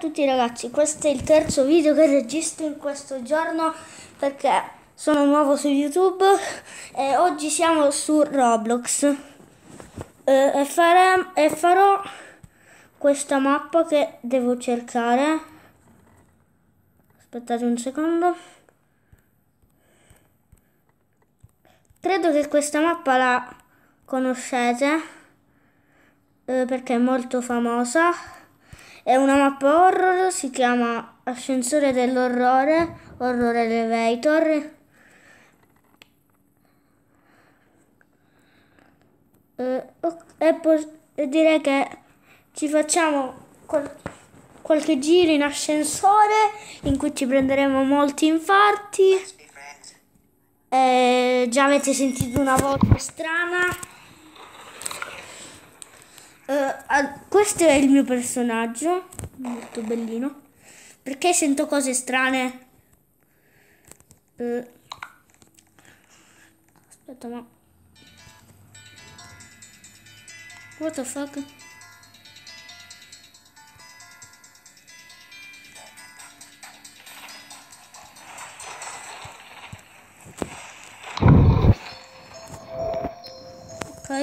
tutti ragazzi, questo è il terzo video che registro in questo giorno perché sono nuovo su YouTube e oggi siamo su Roblox e, faremo, e farò questa mappa che devo cercare. Aspettate un secondo. Credo che questa mappa la conoscete eh, perché è molto famosa. È una mappa horror, si chiama Ascensore dell'orrore, Horror Elevator. Eh, e direi che ci facciamo qual qualche giro in ascensore in cui ci prenderemo molti infarti. Eh, già avete sentito una voce strana. Uh, questo è il mio personaggio, molto bellino. Perché sento cose strane? Uh, aspetta, ma... What the fuck?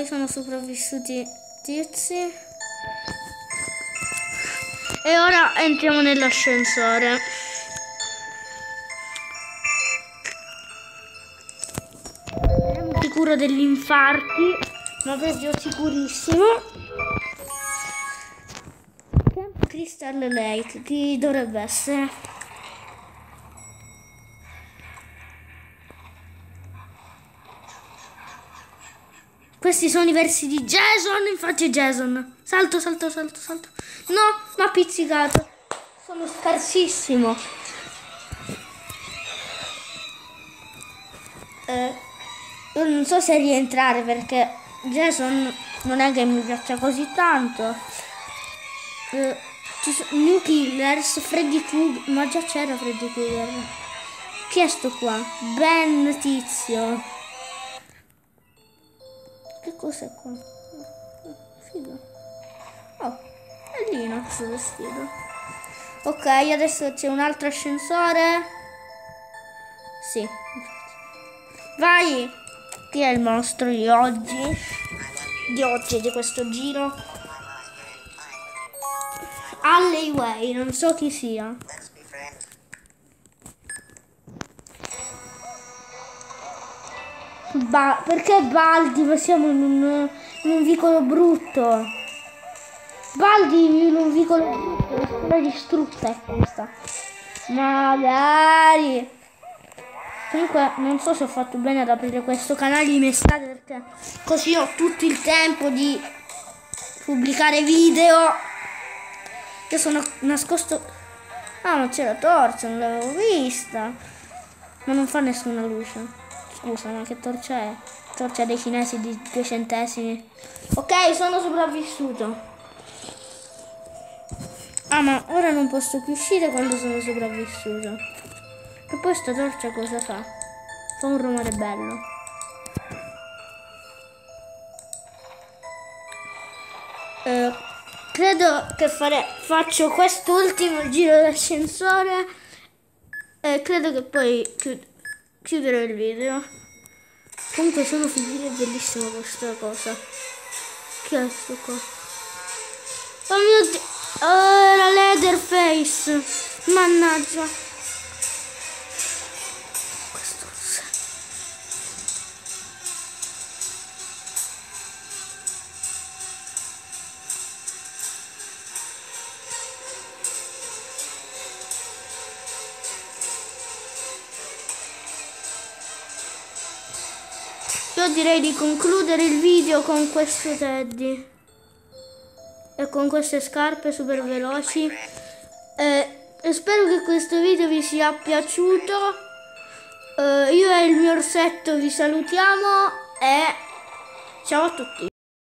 Sono sopravvissuti tizi. E ora entriamo nell'ascensore. Siamo sicuro degli infarti, ma proprio sicurissimo. Crystal Lake, chi dovrebbe essere? Questi sono i versi di Jason, infatti Jason. Salto, salto, salto, salto. No, mi ha pizzicato. Sono scarsissimo. Eh, non so se rientrare perché Jason non è che mi piaccia così tanto. Eh, New Killers, Freddy Krueger, ma già c'era Freddy Krueger. Chi è sto qua? Ben Tizio. Cos'è qua? Figo. Oh, è Linux vestito. Ok, adesso c'è un altro ascensore. Sì. Vai! Chi è il mostro di oggi? Di oggi, di questo giro? Alleyway, non so chi sia. Ba perché Baldi? Siamo in un, in un vicolo brutto. Baldi in un vicolo brutto. Una distrutta è questa. Magari. Comunque non so se ho fatto bene ad aprire questo canale di mestate perché così ho tutto il tempo di pubblicare video. Io sono nascosto... Ah ma c'è la torcia, non l'avevo vista. Ma non fa nessuna luce. Scusa, ma che torcia è? Torcia dei cinesi di due centesimi. Ok, sono sopravvissuto. Ah, ma ora non posso più uscire quando sono sopravvissuto. E poi sta torcia cosa fa? Fa un rumore bello. Uh, credo che fare, faccio quest'ultimo giro d'ascensore e credo che poi chiud chiudere il video. Comunque sono figline bellissima questa cosa. Che è sto qua? Oh mio dio! Oh, la Leatherface! Mannaggia! Io direi di concludere il video con questo teddy e con queste scarpe super veloci. Eh, spero che questo video vi sia piaciuto. Eh, io e il mio orsetto vi salutiamo e ciao a tutti.